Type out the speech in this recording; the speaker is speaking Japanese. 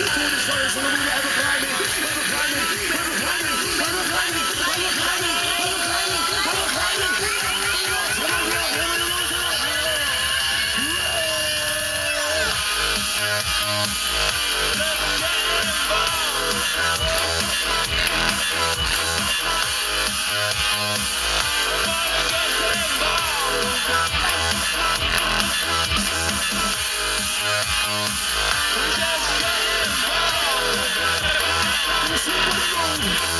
Let's go. Yeah.